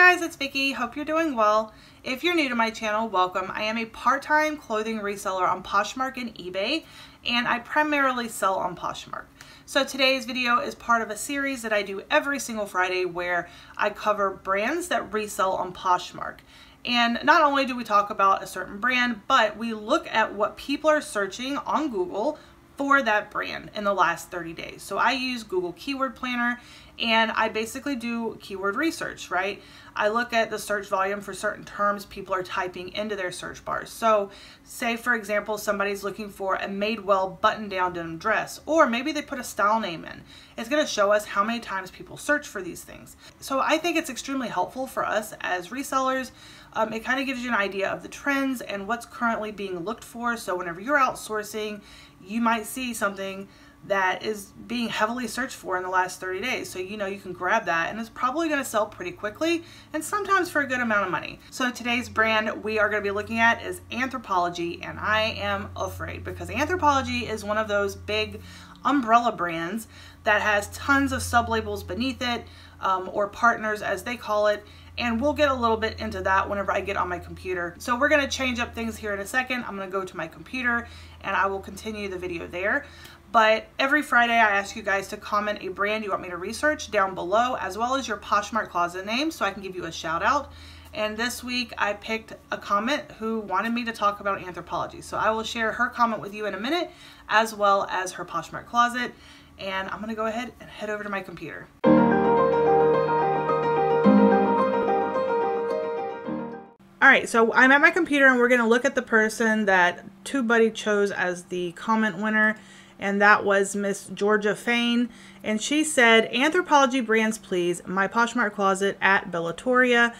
guys, it's Vicki. Hope you're doing well. If you're new to my channel, welcome. I am a part-time clothing reseller on Poshmark and eBay, and I primarily sell on Poshmark. So today's video is part of a series that I do every single Friday where I cover brands that resell on Poshmark. And not only do we talk about a certain brand, but we look at what people are searching on Google for that brand in the last 30 days. So I use Google Keyword Planner and I basically do keyword research, right? I look at the search volume for certain terms people are typing into their search bars. So say for example, somebody's looking for a Madewell button-down denim dress, or maybe they put a style name in. It's gonna show us how many times people search for these things. So I think it's extremely helpful for us as resellers um, it kind of gives you an idea of the trends and what's currently being looked for. So whenever you're outsourcing, you might see something that is being heavily searched for in the last 30 days. So you know you can grab that and it's probably going to sell pretty quickly and sometimes for a good amount of money. So today's brand we are going to be looking at is Anthropologie and I am afraid because Anthropologie is one of those big umbrella brands that has tons of sublabels beneath it um, or partners as they call it and we'll get a little bit into that whenever I get on my computer. So we're gonna change up things here in a second. I'm gonna go to my computer and I will continue the video there. But every Friday I ask you guys to comment a brand you want me to research down below as well as your Poshmark closet name so I can give you a shout out. And this week I picked a comment who wanted me to talk about Anthropologie. So I will share her comment with you in a minute as well as her Poshmark closet. And I'm gonna go ahead and head over to my computer. All right, so I'm at my computer and we're to look at the person that TubeBuddy chose as the comment winner, and that was Miss Georgia Fain. And she said, Anthropologie brands, please. My Poshmark closet at Bellatoria.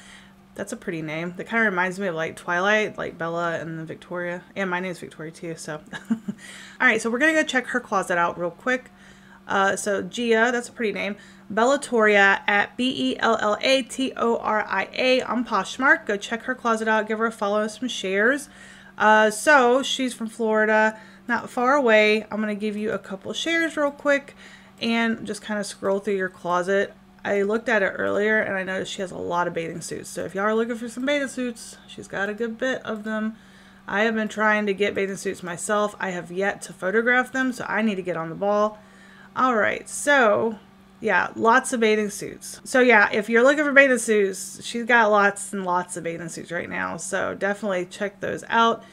That's a pretty name. That kind of reminds me of like Twilight, like Bella and Victoria. And my name is Victoria too, so. All right, so we're going to go check her closet out real quick. Uh, so Gia, that's a pretty name. Bellatoria at B-E-L-L-A-T-O-R-I-A on Poshmark. Go check her closet out. Give her a follow some shares. Uh, so she's from Florida, not far away. I'm going to give you a couple shares real quick and just kind of scroll through your closet. I looked at it earlier and I noticed she has a lot of bathing suits. So if y'all are looking for some bathing suits, she's got a good bit of them. I have been trying to get bathing suits myself. I have yet to photograph them, so I need to get on the ball. All right, so yeah, lots of bathing suits. So yeah, if you're looking for bathing suits, she's got lots and lots of bathing suits right now. So definitely check those out.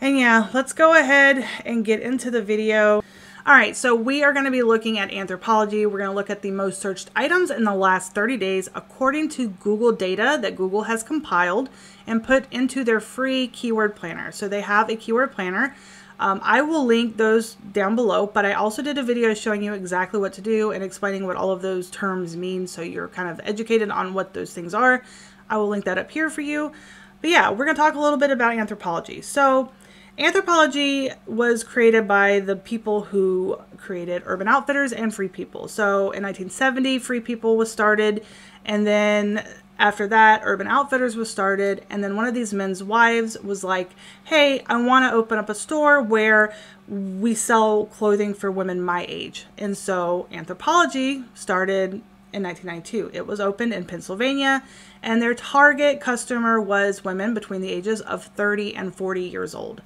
And yeah, let's go ahead and get into the video. All right, so we are going to be looking at Anthropologie. We're going to look at the most searched items in the last 30 days according to Google data that Google has compiled and put into their free keyword planner. So they have a keyword planner um, I will link those down below, but I also did a video showing you exactly what to do and explaining what all of those terms mean so you're kind of educated on what those things are. I will link that up here for you. But yeah, we're going to talk a little bit about Anthropologie. So Anthropologie was created by the people who created Urban Outfitters and Free People. So in 1970, Free People was started, and then after that, Urban Outfitters was started, and then one of these men's wives was like, Hey, I want to open up a store where we sell clothing for women my age. And so Anthropologie started in 1992. It was opened in Pennsylvania, and their target customer was women between the ages of 30 and 40 years old.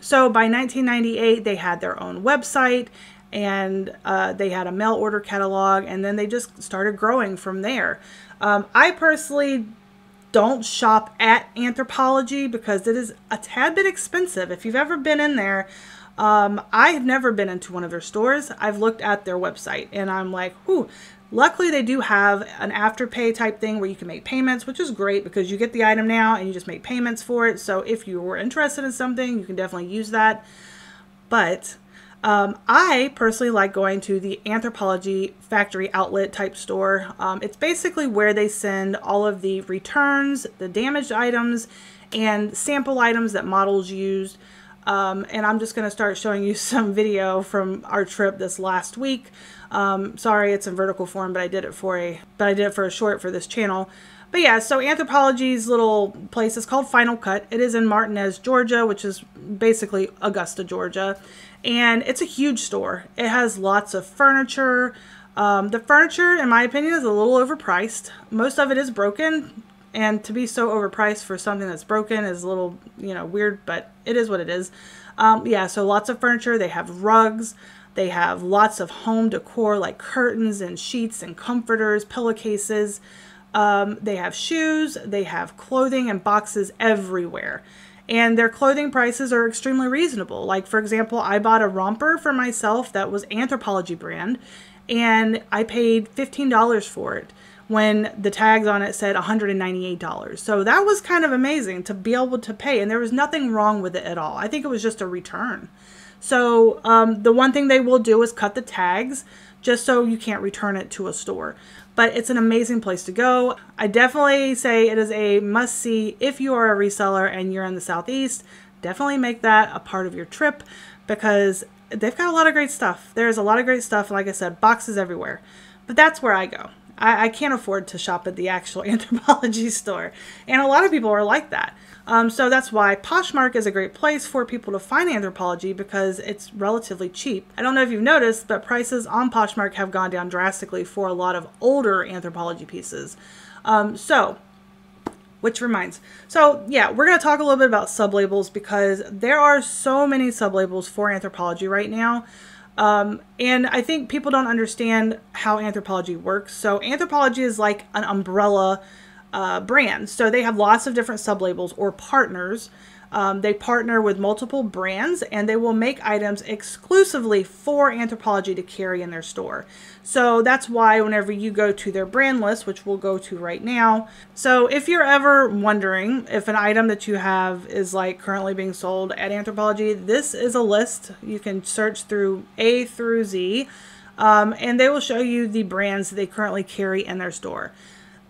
So by 1998, they had their own website and uh, they had a mail order catalog, and then they just started growing from there. Um, I personally don't shop at Anthropologie because it is a tad bit expensive. If you've ever been in there, um, I've never been into one of their stores. I've looked at their website and I'm like, whew. Luckily, they do have an afterpay type thing where you can make payments, which is great because you get the item now and you just make payments for it. So if you were interested in something, you can definitely use that. But um, I personally like going to the Anthropologie factory outlet type store. Um, it's basically where they send all of the returns, the damaged items, and sample items that models used. Um, and I'm just going to start showing you some video from our trip this last week. Um, sorry, it's in vertical form, but I did it for a, but I did it for a short for this channel. But yeah, so Anthropologie's little place is called Final Cut. It is in Martinez, Georgia, which is basically Augusta, Georgia and it's a huge store. It has lots of furniture. Um, the furniture, in my opinion, is a little overpriced. Most of it is broken. And to be so overpriced for something that's broken is a little, you know, weird, but it is what it is. Um, yeah, so lots of furniture. They have rugs. They have lots of home decor like curtains and sheets and comforters, pillowcases. Um, they have shoes. They have clothing and boxes everywhere. And their clothing prices are extremely reasonable. Like, for example, I bought a romper for myself that was Anthropologie brand, and I paid $15 for it when the tags on it said $198. So that was kind of amazing to be able to pay, and there was nothing wrong with it at all. I think it was just a return. So um, the one thing they will do is cut the tags just so you can't return it to a store. But it's an amazing place to go. I definitely say it is a must see if you are a reseller and you're in the Southeast. Definitely make that a part of your trip because they've got a lot of great stuff. There's a lot of great stuff. Like I said, boxes everywhere. But that's where I go. I, I can't afford to shop at the actual Anthropologie store. And a lot of people are like that. Um, so that's why Poshmark is a great place for people to find Anthropologie because it's relatively cheap. I don't know if you've noticed, but prices on Poshmark have gone down drastically for a lot of older Anthropologie pieces. Um, so which reminds so yeah we're going to talk a little bit about sublabels because there are so many sublabels for Anthropologie right now um, and I think people don't understand how Anthropologie works. So Anthropologie is like an umbrella uh, brand. So they have lots of different sublabels or partners. Um, they partner with multiple brands and they will make items exclusively for Anthropologie to carry in their store. So that's why whenever you go to their brand list, which we'll go to right now. So if you're ever wondering if an item that you have is like currently being sold at Anthropologie, this is a list. You can search through A through Z um, and they will show you the brands they currently carry in their store.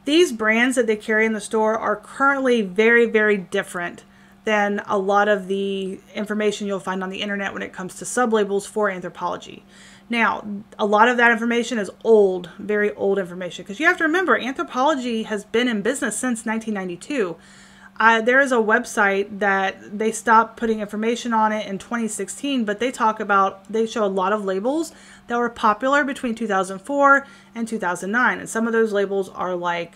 These brands that they carry in the store are currently very, very different than a lot of the information you'll find on the internet when it comes to sublabels for Anthropologie. Now, a lot of that information is old, very old information, because you have to remember Anthropologie has been in business since 1992. Uh, there is a website that they stopped putting information on it in 2016, but they talk about, they show a lot of labels that were popular between 2004 and 2009. And some of those labels are like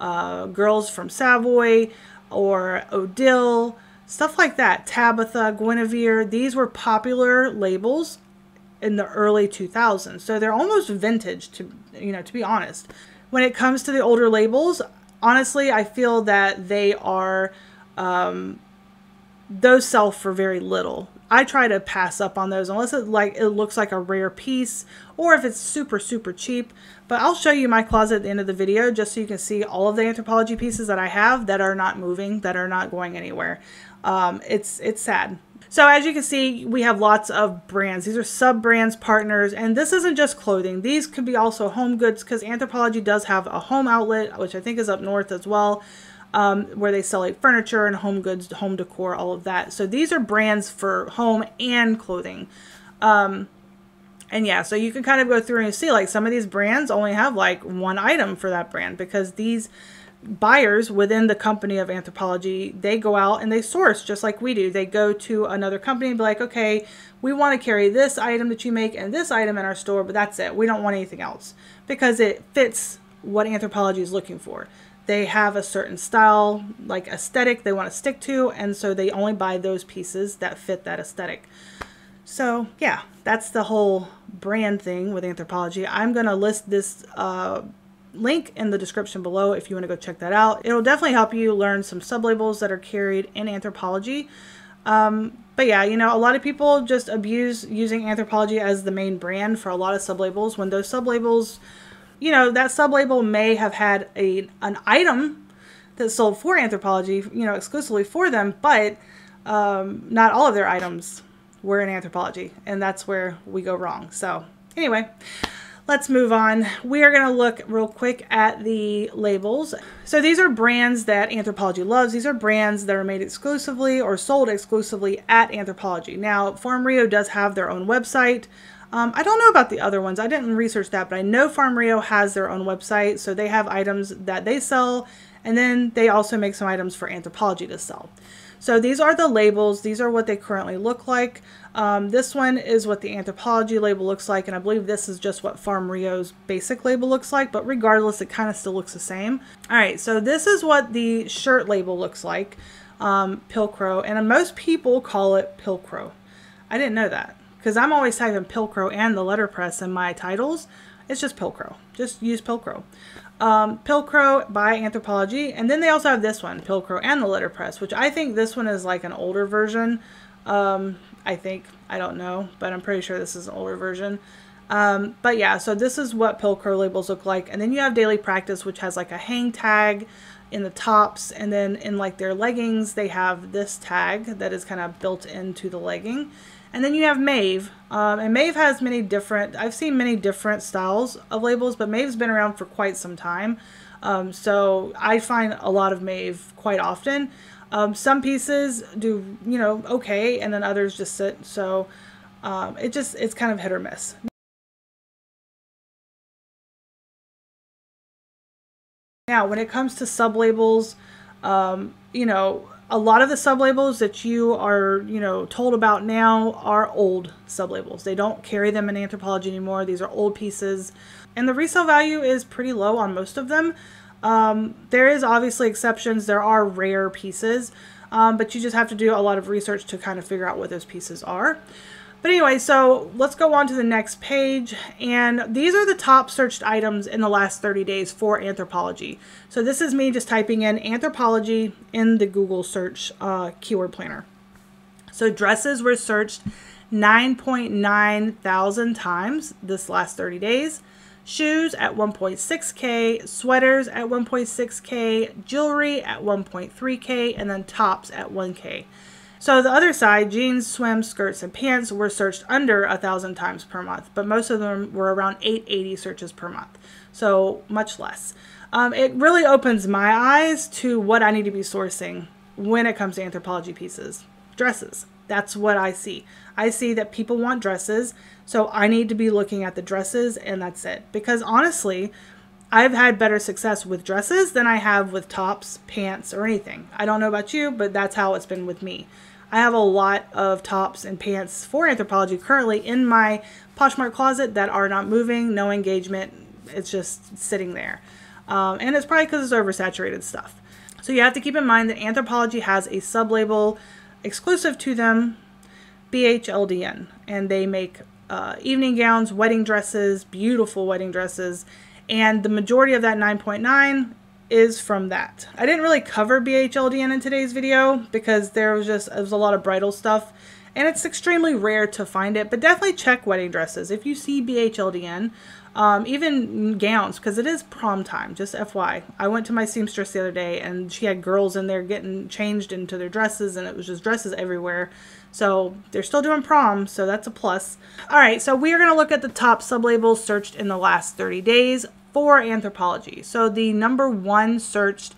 uh, Girls from Savoy or Odile, stuff like that. Tabitha, Guinevere, these were popular labels in the early 2000s. So they're almost vintage to, you know, to be honest. When it comes to the older labels, honestly, I feel that they are, um, those sell for very little. I try to pass up on those unless it like it looks like a rare piece or if it's super super cheap. But I'll show you my closet at the end of the video just so you can see all of the Anthropologie pieces that I have that are not moving, that are not going anywhere. Um, it's it's sad. So as you can see, we have lots of brands. These are sub-brands, partners, and this isn't just clothing. These could be also home goods because Anthropologie does have a home outlet, which I think is up north as well, um, where they sell like furniture and home goods, home decor, all of that. So these are brands for home and clothing. Um, and yeah, so you can kind of go through and see like some of these brands only have like one item for that brand because these buyers within the company of Anthropologie, they go out and they source just like we do. They go to another company and be like, okay, we want to carry this item that you make and this item in our store, but that's it. We don't want anything else because it fits what Anthropologie is looking for. They have a certain style, like aesthetic, they want to stick to, and so they only buy those pieces that fit that aesthetic. So, yeah, that's the whole brand thing with Anthropologie. I'm going to list this uh, link in the description below if you want to go check that out. It'll definitely help you learn some sublabels that are carried in Anthropologie. Um, but yeah, you know, a lot of people just abuse using Anthropologie as the main brand for a lot of sublabels when those sublabels, you know, that sublabel may have had a an item that sold for Anthropologie, you know, exclusively for them, but um, not all of their items were in Anthropologie, and that's where we go wrong. So anyway, let's move on. We are going to look real quick at the labels. So these are brands that Anthropologie loves. These are brands that are made exclusively or sold exclusively at Anthropologie. Now, Farm Rio does have their own website. Um, I don't know about the other ones. I didn't research that, but I know Farm Rio has their own website. So they have items that they sell, and then they also make some items for Anthropologie to sell. So these are the labels. These are what they currently look like. Um, this one is what the Anthropologie label looks like, and I believe this is just what Farm Rio's basic label looks like, but regardless, it kind of still looks the same. All right, so this is what the shirt label looks like, um, Pilcro, and most people call it Pilcro. I didn't know that, because I'm always typing Pilcro and the letterpress in my titles. It's just Pilcro. Just use Pilcro um, Pilcro by Anthropologie, and then they also have this one, Pilcro and the letterpress, which I think this one is like an older version. Um, I think I don't know, but I'm pretty sure this is an older version. Um, but yeah, so this is what Pilcro labels look like, and then you have Daily Practice, which has like a hang tag in the tops, and then in like their leggings, they have this tag that is kind of built into the legging. And then you have Maeve, um, and Maeve has many different, I've seen many different styles of labels, but Maeve's been around for quite some time. Um, so I find a lot of Maeve quite often. Um, some pieces do, you know, okay, and then others just sit. So um, it just, it's kind of hit or miss. Now, when it comes to sub-labels, um, you know, a lot of the sublabels that you are, you know, told about now are old sublabels. They don't carry them in Anthropologie anymore. These are old pieces. And the resale value is pretty low on most of them. Um, there is obviously exceptions. There are rare pieces, um, but you just have to do a lot of research to kind of figure out what those pieces are. But anyway, so let's go on to the next page. And these are the top searched items in the last 30 days for Anthropologie. So this is me just typing in Anthropologie in the Google search uh, keyword planner. So dresses were searched 9.9 thousand times this last 30 days. Shoes at 1.6k, sweaters at 1.6k, jewelry at 1.3k, and then tops at 1k. So the other side, jeans, swim, skirts, and pants were searched under a thousand times per month, but most of them were around 880 searches per month. So much less. Um, it really opens my eyes to what I need to be sourcing when it comes to Anthropologie pieces. Dresses. That's what I see. I see that people want dresses, so I need to be looking at the dresses, and that's it. Because honestly, I've had better success with dresses than I have with tops, pants, or anything. I don't know about you, but that's how it's been with me. I have a lot of tops and pants for Anthropologie currently in my Poshmark closet that are not moving, no engagement. It's just sitting there. Um, and it's probably because it's oversaturated stuff. So you have to keep in mind that Anthropologie has a sub-label exclusive to them, BHLDN. And they make uh, evening gowns, wedding dresses, beautiful wedding dresses. And the majority of that 9.9 is from that. I didn't really cover BHLDN in today's video because there was just there was a lot of bridal stuff and it's extremely rare to find it, but definitely check wedding dresses. If you see BHLDN, um, even gowns, because it is prom time, just FY. I went to my seamstress the other day and she had girls in there getting changed into their dresses and it was just dresses everywhere. So they're still doing prom, so that's a plus. All right, so we are going to look at the top sublabels searched in the last 30 days for Anthropologie. So the number one searched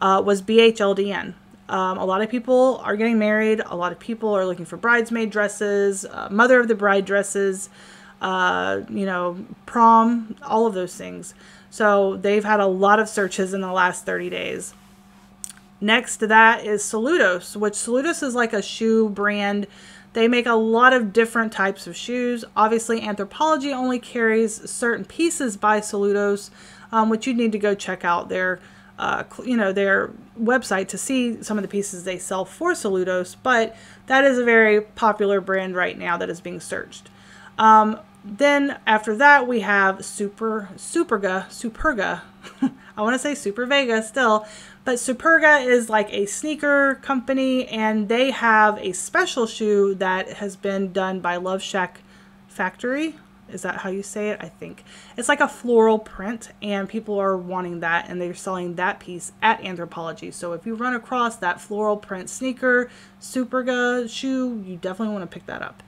uh, was BHLDN. Um, a lot of people are getting married. A lot of people are looking for bridesmaid dresses, uh, mother of the bride dresses, uh, you know, prom, all of those things. So they've had a lot of searches in the last 30 days. Next to that is Saludos, which Saludos is like a shoe brand they make a lot of different types of shoes. Obviously, Anthropologie only carries certain pieces by Saludos, um, which you'd need to go check out their, uh, you know, their website to see some of the pieces they sell for Saludos. But that is a very popular brand right now that is being searched. Um, then after that, we have Super Superga Superga. I want to say Super Vega still, but Superga is like a sneaker company, and they have a special shoe that has been done by Love Shack Factory. Is that how you say it? I think. It's like a floral print, and people are wanting that, and they're selling that piece at Anthropologie. So if you run across that floral print sneaker, Superga shoe, you definitely want to pick that up.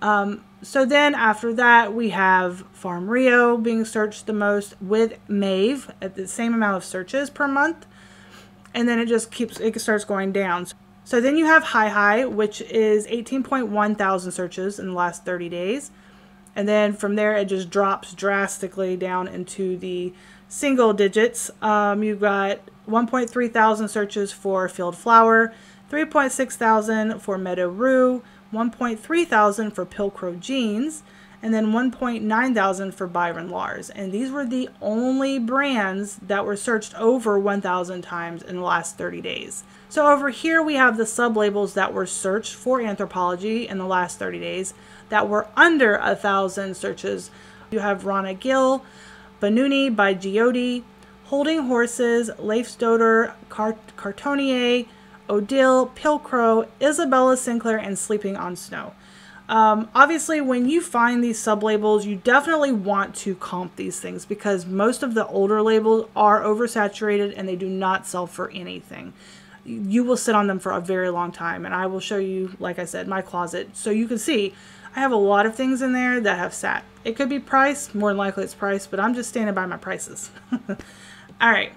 Um, so then after that, we have Farm Rio being searched the most with Maeve at the same amount of searches per month and then it just keeps it starts going down. So then you have Hei Hei, which is 18.1 thousand searches in the last 30 days. And then from there, it just drops drastically down into the single digits. Um, you've got 1.3 thousand searches for Field Flower, 3.6 thousand for Meadow Rue, 1.3 thousand for Pilcro Jeans, and then 1.9 thousand for Byron Lars. And these were the only brands that were searched over 1,000 times in the last 30 days. So over here we have the sub-labels that were searched for Anthropologie in the last 30 days that were under a thousand searches. You have Rana Gill, Bhanuni by Jyoti, Holding Horses, Leifsdottir, Cart- Cartonnier, Odile, Pilcro, Isabella Sinclair, and Sleeping on Snow. Um, obviously, when you find these sub labels, you definitely want to comp these things because most of the older labels are oversaturated and they do not sell for anything. You will sit on them for a very long time, and I will show you, like I said, my closet so you can see I have a lot of things in there that have sat. It could be price, more than likely it's price, but I'm just standing by my prices. All right.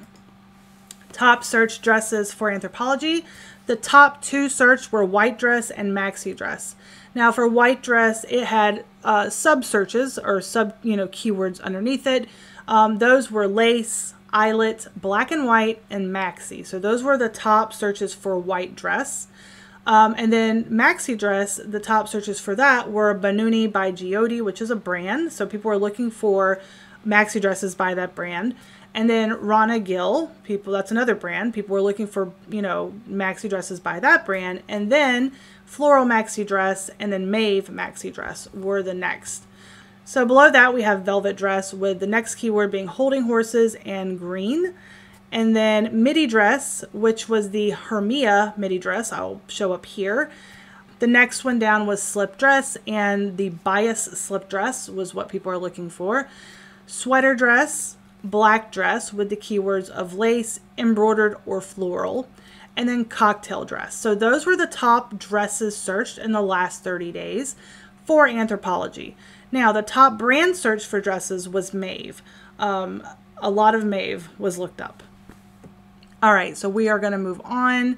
Top search dresses for Anthropologie. The top two searched were white dress and maxi dress. Now for white dress, it had uh, sub searches or sub you know keywords underneath it. Um, those were lace, eyelet, black and white, and maxi. So those were the top searches for white dress. Um, and then maxi dress, the top searches for that were Bhanuni by Jyoti, which is a brand. So people were looking for maxi dresses by that brand. And then Rana Gill, people that's another brand. People were looking for, you know, maxi dresses by that brand. And then Floral Maxi Dress and then Maeve Maxi Dress were the next. So below that we have Velvet Dress with the next keyword being holding horses and green. And then midi dress, which was the Hermia midi dress, I'll show up here. The next one down was slip dress, and the bias slip dress was what people are looking for. Sweater dress, black dress with the keywords of lace, embroidered, or floral. And then cocktail dress. So those were the top dresses searched in the last 30 days for Anthropologie. Now, the top brand search for dresses was Maeve. Um, a lot of Maeve was looked up. All right, so we are going to move on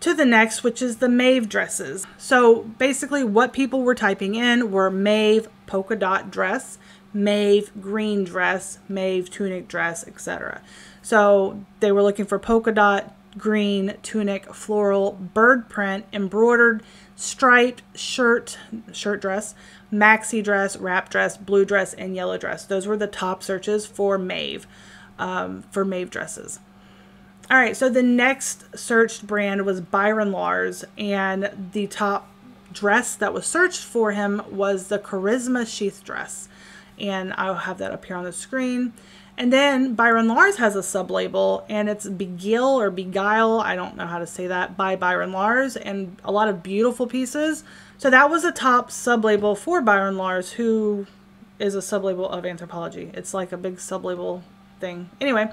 to the next, which is the Maeve dresses. So basically, what people were typing in were Maeve polka dot dress, Maeve green dress, Maeve tunic dress, etc. So they were looking for polka dot, green, tunic, floral, bird print, embroidered, striped shirt, shirt dress, maxi dress, wrap dress, blue dress, and yellow dress. Those were the top searches for Maeve, um, for Maeve dresses. All right, so the next searched brand was Byron Lars, and the top dress that was searched for him was the Charisma Sheath Dress. And I'll have that up here on the screen. And then Byron Lars has a sub label, and it's Beguile or Beguile, I don't know how to say that, by Byron Lars, and a lot of beautiful pieces. So that was a top sub label for Byron Lars, who is a sub label of Anthropologie. It's like a big sub label thing. Anyway,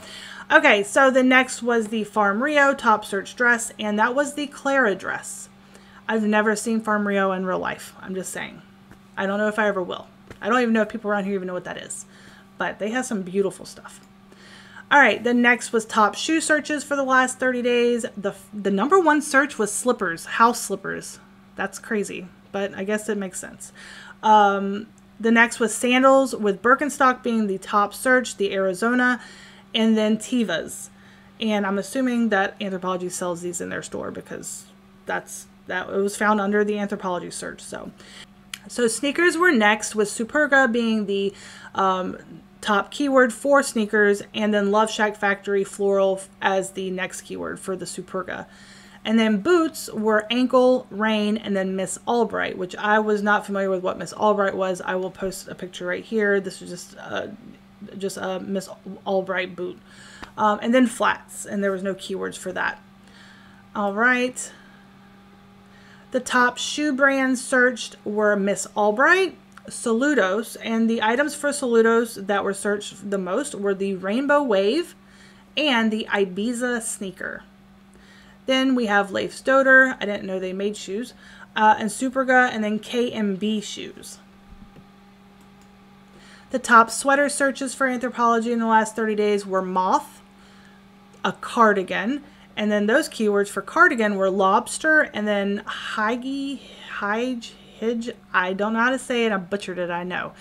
okay, so the next was the Farm Rio top search dress, and that was the Clara dress. I've never seen Farm Rio in real life. I'm just saying. I don't know if I ever will. I don't even know if people around here even know what that is. But they have some beautiful stuff. All right, the next was top shoe searches for the last 30 days. The, the number one search was slippers, house slippers. That's crazy, but I guess it makes sense. Um, the next was sandals, with Birkenstock being the top search, the Arizona, and then Tevas. And I'm assuming that Anthropologie sells these in their store because that's that it was found under the Anthropologie search. So, so sneakers were next, with Superga being the um, top keyword for sneakers, and then Love Shack Factory Floral as the next keyword for the Superga. And then boots were ankle, rain, and then Miss Albright, which I was not familiar with what Miss Albright was. I will post a picture right here. This is just uh, just a Miss Albright boot. Um, and then flats, and there was no keywords for that. All right. The top shoe brands searched were Miss Albright, Saludos, and the items for Saludos that were searched the most were the Rainbow Wave and the Ibiza sneaker. Then we have Leifsdottir. I didn't know they made shoes. Uh, and Superga, and then KMB shoes. The top sweater searches for Anthropologie in the last 30 days were moth, a cardigan, and then those keywords for cardigan were lobster, and then hygge, hige, hidge. I don't know how to say it. I butchered it. I know.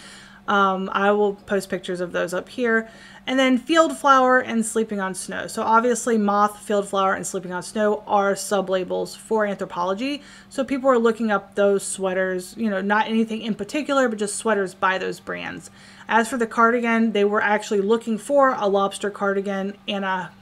Um, I will post pictures of those up here. And then field flower and sleeping on snow. So obviously moth, field flower, and sleeping on snow are sub-labels for Anthropologie. So people are looking up those sweaters, you know, not anything in particular, but just sweaters by those brands. As for the cardigan, they were actually looking for a lobster cardigan and a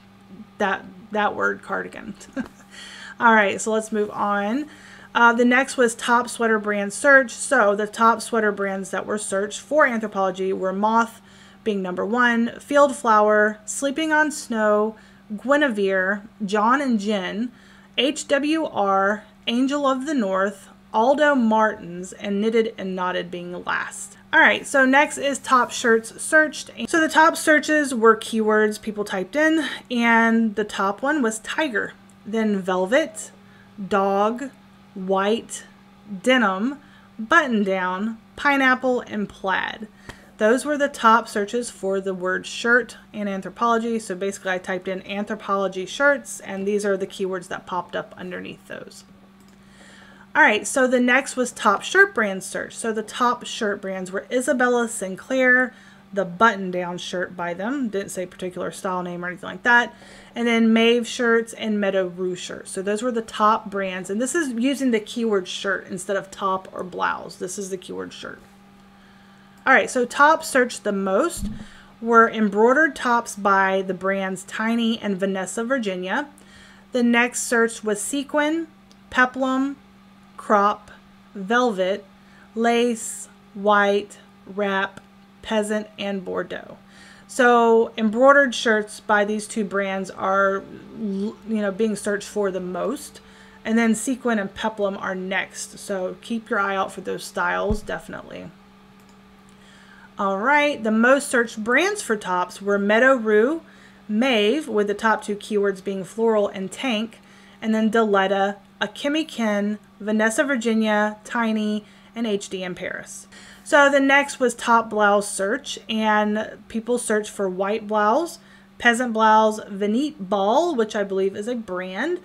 that that word cardigan. All right, so let's move on. Uh, the next was top sweater brand search. So the top sweater brands that were searched for Anthropologie were Moth being number one, Field Flower, Sleeping on Snow, Guinevere, John and Jen, HWR, Angel of the North, Aldo Martins, and Knitted and Knotted being last. All right, so next is top shirts searched. So the top searches were keywords people typed in, and the top one was tiger, then velvet, dog, white, denim, button down, pineapple, and plaid. Those were the top searches for the word shirt in Anthropologie. So basically I typed in Anthropologie shirts and these are the keywords that popped up underneath those. All right, so the next was top shirt brand search. So the top shirt brands were Isabella Sinclair, the button down shirt by them. Didn't say particular style name or anything like that. And then Maeve shirts and Meadow Rue shirts. So those were the top brands. And this is using the keyword shirt instead of top or blouse. This is the keyword shirt. All right, so top searched the most were embroidered tops by the brands Tiny and Vanessa Virginia. The next search was sequin, peplum, crop, velvet, lace, white, wrap, peasant, and Bordeaux. So embroidered shirts by these two brands are, you know, being searched for the most. And then sequin and peplum are next. So keep your eye out for those styles, definitely. All right, the most searched brands for tops were Meadow Rue, Maeve, with the top two keywords being floral and tank, and then Deletta, Akimi Ken, Vanessa Virginia, Tiny, and HD in Paris. So the next was top blouse search, and people searched for white blouse, peasant blouse, Venite Ball, which I believe is a brand,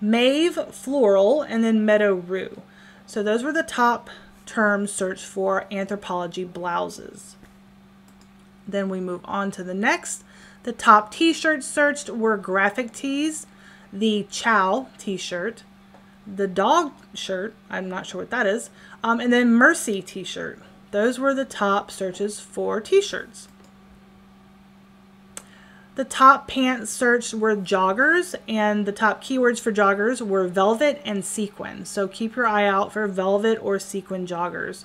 Maeve Floral, and then Meadow Rue. So those were the top terms searched for Anthropologie blouses. Then we move on to the next. The top t-shirts searched were graphic tees, the Chow t-shirt, the dog shirt, I'm not sure what that is, um, and then Mercy t-shirt. Those were the top searches for t-shirts. The top pants searched were joggers, and the top keywords for joggers were velvet and sequin. So keep your eye out for velvet or sequin joggers.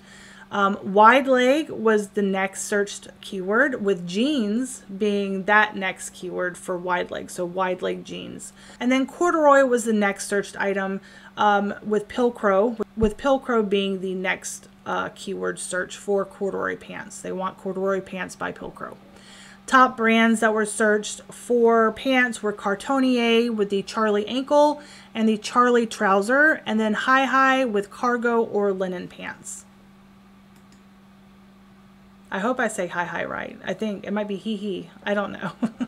Um, wide leg was the next searched keyword, with jeans being that next keyword for wide leg, so wide leg jeans. And then corduroy was the next searched item, um, with Pilcro, with Pilcro being the next uh, keyword search for corduroy pants. They want corduroy pants by Pilcro. Top brands that were searched for pants were Cartonnier with the Charlie ankle and the Charlie trouser, and then Hei Hei with cargo or linen pants. I hope I say hi hi right. I think it might be Hee Hee. I don't know.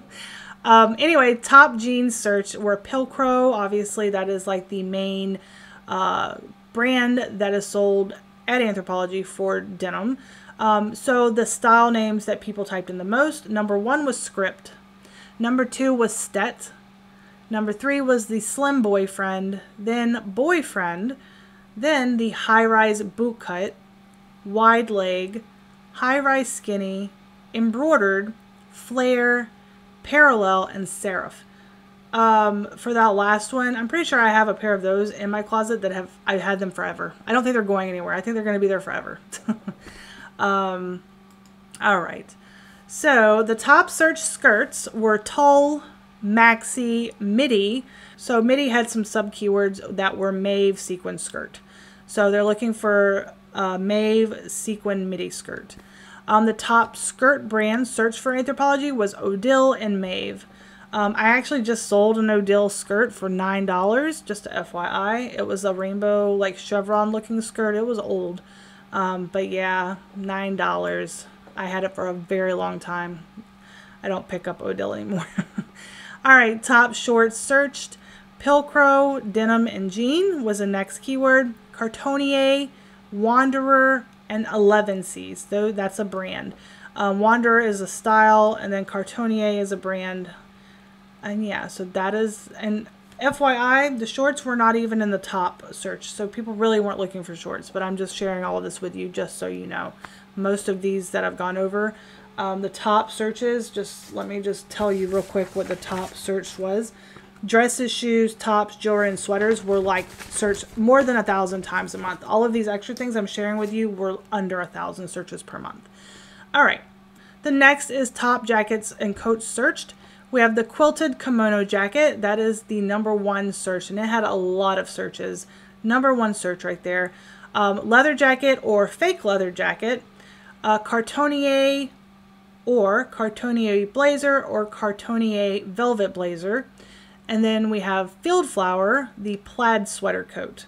um, anyway, top jeans searched were Pilcro. Obviously, that is like the main uh, brand that is sold at Anthropologie for denim. Um, so the style names that people typed in the most, number one was Script. Number two was Stet. Number three was the Slim Boyfriend. Then Boyfriend. Then the High Rise Boot Cut. Wide Leg. High Rise Skinny. Embroidered. Flare. Parallel. And Serif um, for that last one, I'm pretty sure I have a pair of those in my closet that have I've had them forever. I don't think they're going anywhere. I think they're going to be there forever. um, all right. So the top search skirts were tulle, maxi, midi. So midi had some sub keywords that were Maeve sequin skirt. So they're looking for a Maeve sequin midi skirt. Um, the top skirt brand searched for Anthropologie was Odile and Maeve. Um, I actually just sold an Odile skirt for $9, just to FYI. It was a rainbow, like, chevron looking skirt. It was old. Um, but yeah, $9. I had it for a very long time. I don't pick up Odile anymore. All right, top shorts searched. Pilcro, denim, and jean was the next keyword. Cartonnier, wanderer, and 11Cs. Though that's a brand. Um, Wanderer is a style, and then Cartonnier is a brand. And yeah, so that is and FYI, the shorts were not even in the top search, so people really weren't looking for shorts. But I'm just sharing all of this with you, just so you know. Most of these that I've gone over, um, the top searches. Just let me just tell you real quick what the top search was dresses, shoes, tops, jewelry, and sweaters were like searched more than a thousand times a month. All of these extra things I'm sharing with you were under a thousand searches per month. All right. The next is top jackets and coats searched. We have the quilted kimono jacket. That is the number one search, and it had a lot of searches. Number one search right there. Um, leather jacket or fake leather jacket. Uh, cartonnier or cartonnier blazer or cartonnier velvet blazer. And then we have Field Flower, the plaid sweater coat.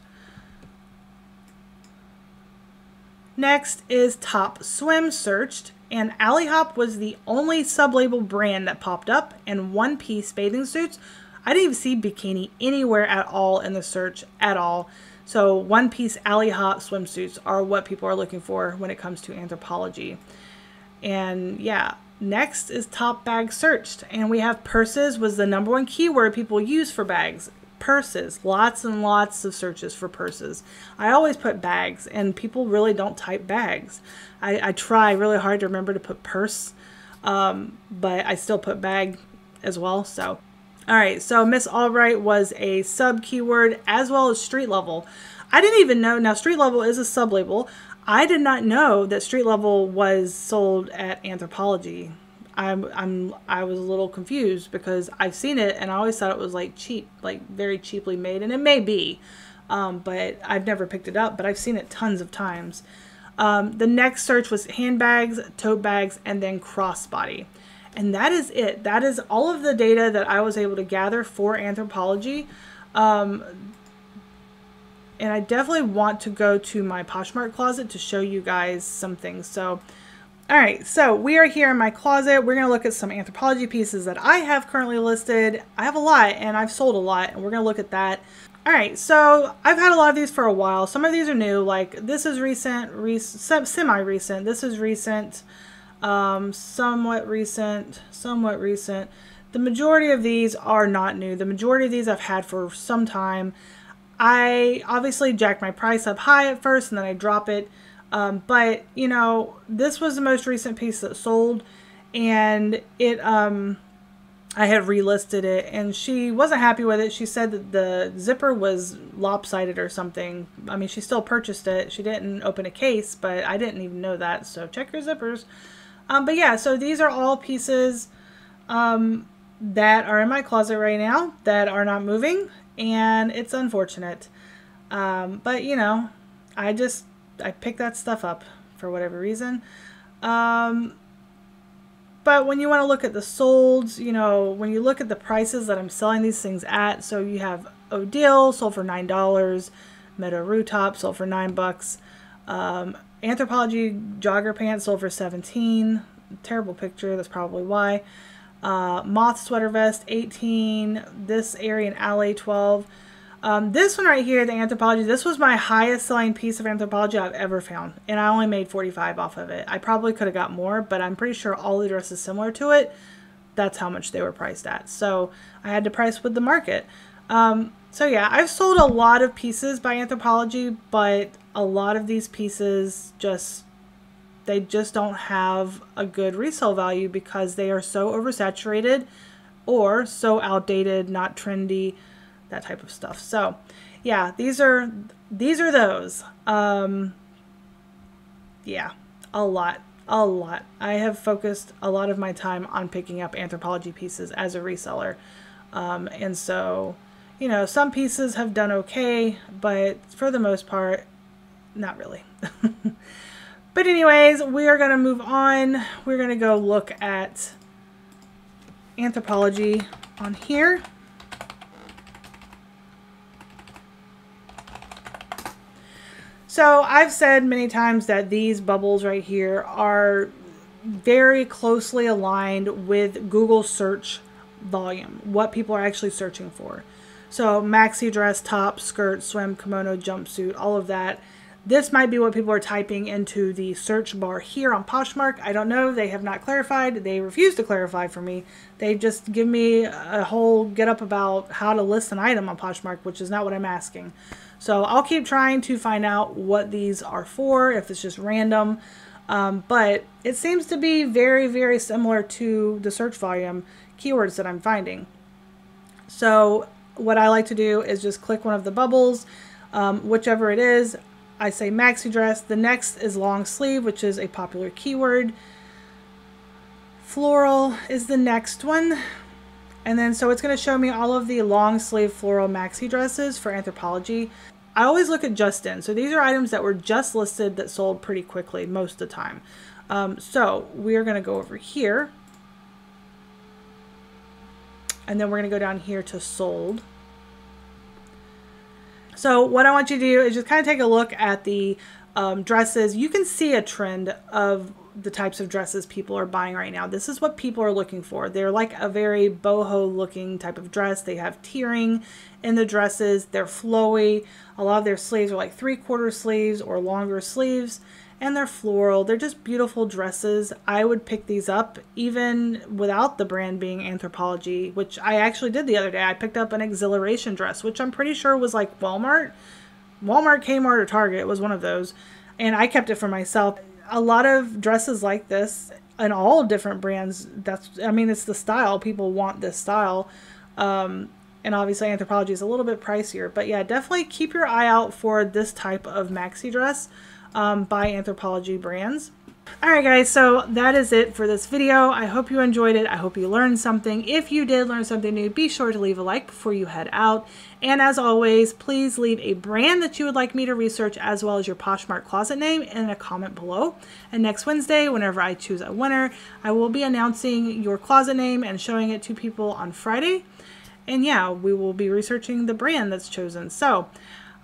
Next is Top Swim searched, and Alley Hop was the only sub-label brand that popped up, and one-piece bathing suits. I didn't even see bikini anywhere at all in the search at all. So one-piece Alley Hop swimsuits are what people are looking for when it comes to Anthropologie. And yeah, Next is top bag searched, and we have purses was the number one keyword people use for bags. Purses, lots and lots of searches for purses. I always put bags, and people really don't type bags. I, I try really hard to remember to put purse, um, but I still put bag as well. So, all right, so Miss Albright was a sub keyword as well as street level. I didn't even know. Now, street level is a sub label. I did not know that street level was sold at Anthropologie. I'm I'm I was a little confused because I've seen it and I always thought it was like cheap, like very cheaply made, and it may be, um, but I've never picked it up. But I've seen it tons of times. Um, the next search was handbags, tote bags, and then crossbody. And that is it. That is all of the data that I was able to gather for Anthropologie. Um, and I definitely want to go to my Poshmark closet to show you guys some things. So, all right, so we are here in my closet. We're to look at some Anthropologie pieces that I have currently listed. I have a lot and I've sold a lot and we're to look at that. All right, so I've had a lot of these for a while. Some of these are new, like this is recent, rec semi-recent. This is recent, um, somewhat recent, somewhat recent. The majority of these are not new. The majority of these I've had for some time. I obviously jacked my price up high at first and then I drop it. Um, but, you know, this was the most recent piece that sold and it, um, I had relisted it and she wasn't happy with it. She said that the zipper was lopsided or something. I mean, she still purchased it. She didn't open a case, but I didn't even know that. So check your zippers. Um, but yeah, so these are all pieces um, that are in my closet right now that are not moving and it's unfortunate. Um, but you know, I just I pick that stuff up for whatever reason. Um, but when you want to look at the solds, you know, when you look at the prices that I'm selling these things at, so you have Odile sold for nine dollars, Meadow Rue top sold for nine bucks, um, Anthropologie jogger pants sold for seventeen. Terrible picture. That's probably why. Uh, moth sweater vest 18 this area Aryan Alley 12 um, this one right here the Anthropologie this was my highest selling piece of Anthropologie I've ever found and I only made 45 off of it. I probably could have got more but I'm pretty sure all the dresses similar to it that's how much they were priced at. So I had to price with the market. Um, so yeah I've sold a lot of pieces by Anthropologie but a lot of these pieces just they just don't have a good resale value because they are so oversaturated or so outdated, not trendy, that type of stuff. So, yeah, these are these are those. Um, yeah, a lot, a lot. I have focused a lot of my time on picking up Anthropologie pieces as a reseller, um, and so you know some pieces have done okay, but for the most part, not really. But anyways, we are going to move on. We're going to go look at Anthropologie on here. So I've said many times that these bubbles right here are very closely aligned with Google search volume, what people are actually searching for. So maxi dress, top, skirt, swim, kimono, jumpsuit, all of that This might be what people are typing into the search bar here on Poshmark. I don't know. They have not clarified. They refuse to clarify for me. They just give me a whole get up about how to list an item on Poshmark, which is not what I'm asking. So I'll keep trying to find out what these are for, if it's just random. Um, but it seems to be very, very similar to the search volume keywords that I'm finding. So what I like to do is just click one of the bubbles, um, whichever it is. I say maxi dress. The next is long sleeve, which is a popular keyword. Floral is the next one. And then so it's going to show me all of the long sleeve floral maxi dresses for Anthropologie. I always look at just in. So these are items that were just listed that sold pretty quickly most of the time. Um, so we are going to go over here. And then we're going to go down here to sold. So what I want you to do is just kind of take a look at the um, dresses. You can see a trend of the types of dresses people are buying right now. This is what people are looking for. They're like a very boho looking type of dress. They have tiering in the dresses. They're flowy. A lot of their sleeves are like three quarter sleeves or longer sleeves and they're floral. They're just beautiful dresses. I would pick these up even without the brand being Anthropologie, which I actually did the other day. I picked up an Xhilaration dress, which I'm pretty sure was like Walmart. Walmart, Kmart, or Target it was one of those. And I kept it for myself. A lot of dresses like this and all different brands, that's, I mean, it's the style. People want this style. Um, and obviously Anthropologie is a little bit pricier. But yeah, definitely keep your eye out for this type of maxi dress um, by Anthropologie Brands. Alright guys, so that is it for this video. I hope you enjoyed it. I hope you learned something. If you did learn something new, be sure to leave a like before you head out. And as always, please leave a brand that you would like me to research as well as your Poshmark closet name in a comment below. And next Wednesday, whenever I choose a winner, I will be announcing your closet name and showing it to people on Friday. And yeah, we will be researching the brand that's chosen. So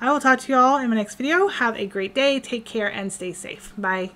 I will talk to you all in my next video. Have a great day. Take care and stay safe. Bye.